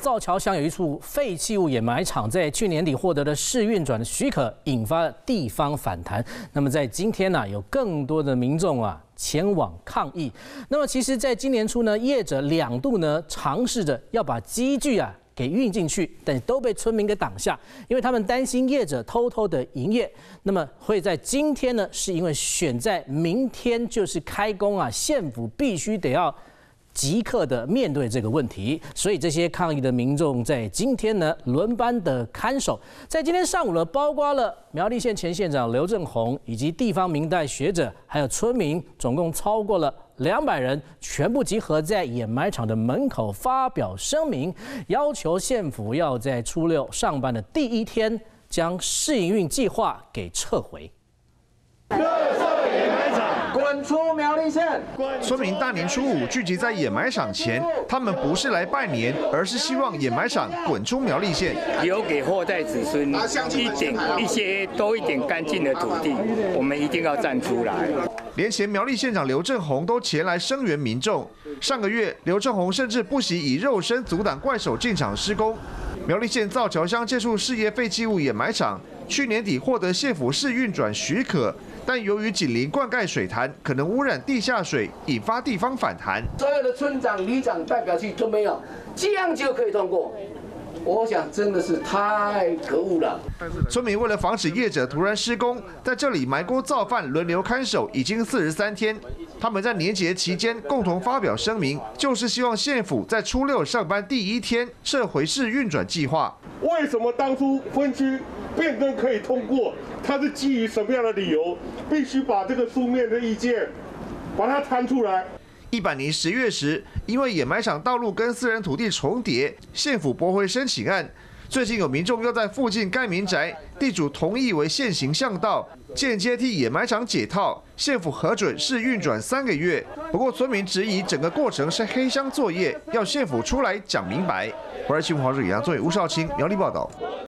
造桥乡有一处废弃物掩埋场，在去年底获得了试运转的许可，引发了地方反弹。那么在今天呢，有更多的民众啊前往抗议。那么其实，在今年初呢，业者两度呢尝试着要把机具啊给运进去，但都被村民给挡下，因为他们担心业者偷偷的营业。那么会在今天呢，是因为选在明天就是开工啊，县府必须得要。即刻的面对这个问题，所以这些抗议的民众在今天呢轮班的看守，在今天上午呢，包括了苗栗县前县长刘正宏以及地方明代学者，还有村民，总共超过了两百人，全部集合在掩埋场的门口发表声明，要求县府要在初六上班的第一天将试营运计划给撤回。出苗栗县，村民大年初五聚集在掩埋场前，他们不是来拜年，而是希望掩埋场滚出苗栗县，留给后代子孙一点一些多一点干净的土地，我们一定要站出来。连前苗栗县长刘正宏都前来声援民众。上个月，刘正宏甚至不惜以肉身阻挡怪手进场施工。苗栗县造桥乡借处事业废弃物掩埋场，去年底获得县府市运转许可。但由于紧邻灌溉水潭，可能污染地下水，引发地方反弹。所有的村长、里长代表去都没有，这样就可以通过。我想真的是太可恶了。村民为了防止业者突然施工，在这里埋锅造饭，轮流看守，已经四十三天。他们在年节期间共同发表声明，就是希望县府在初六上班第一天撤回市运转计划。为什么当初分区变更可以通过？它是基于什么样的理由？必须把这个书面的意见把它摊出来。一百年十月时，因为掩埋场道路跟私人土地重叠，县府驳回申请案。最近有民众要在附近盖民宅，地主同意为现行巷道，间接替掩埋场解套，县府核准是运转三个月。不过村民质疑整个过程是黑箱作业，要县府出来讲明白。华视新闻黄日阳作为吴少卿苗栗报道。